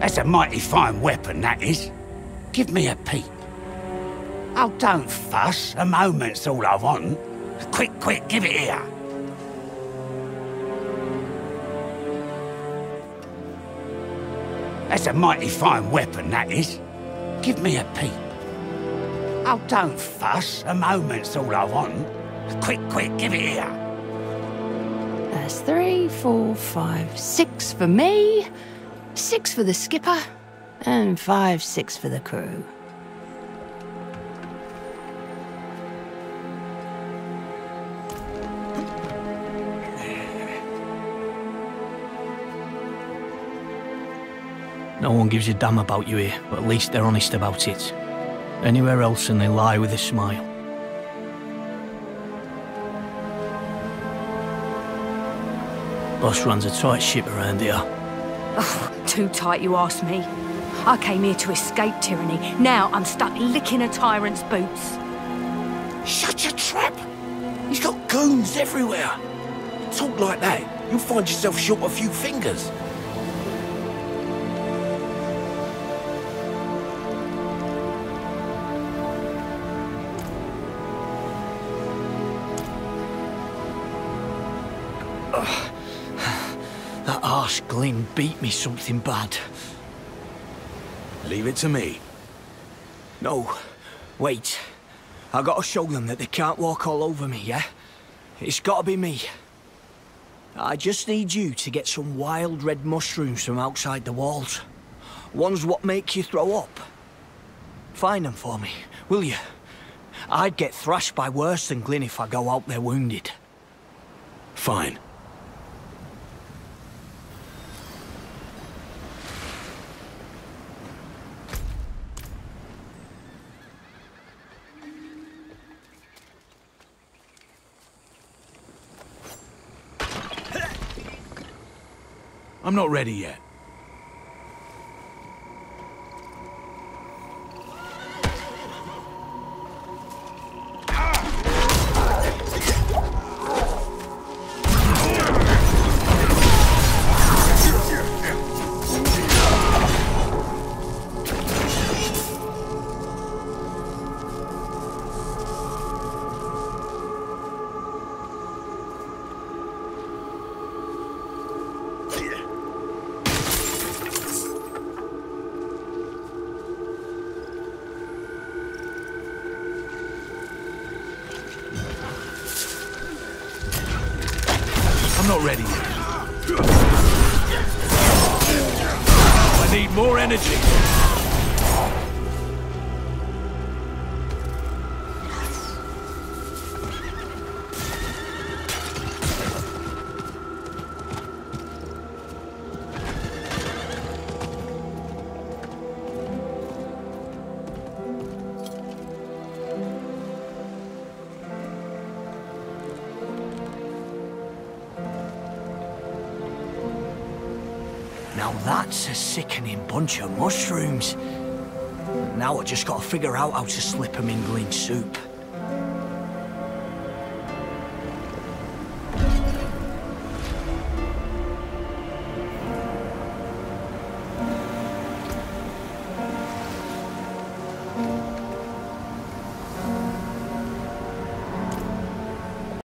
That's a mighty fine weapon, that is. Give me a peep. Oh, don't fuss. A moment's all I want. Quick, quick, give it here. That's a mighty fine weapon, that is. Give me a peep. Oh, don't fuss. A moment's all I want. Quick, quick, give it here. That's three, four, five, six for me, six for the skipper, and five, six for the crew. No one gives a damn about you here, but at least they're honest about it. Anywhere else and they lie with a smile. Boss runs a tight ship around here. Oh, too tight, you ask me. I came here to escape tyranny. Now I'm stuck licking a tyrant's boots. Shut your trap! He's got goons everywhere. Talk like that, you'll find yourself short a few fingers. That arse Glynn beat me something bad. Leave it to me. No, wait. I gotta show them that they can't walk all over me, yeah? It's gotta be me. I just need you to get some wild red mushrooms from outside the walls. Ones what make you throw up. Find them for me, will you? I'd get thrashed by worse than Glynn if I go out there wounded. Fine. I'm not ready yet. I need more energy. Now that's a sickening bunch of mushrooms. Now I just gotta figure out how to slip 'em in Glynn's soup.